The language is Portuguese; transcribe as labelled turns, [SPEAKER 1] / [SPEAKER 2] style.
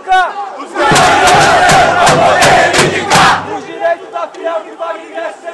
[SPEAKER 1] reivindicar os direitos da mulher reivindicar os direitos da fiel que vai crescer.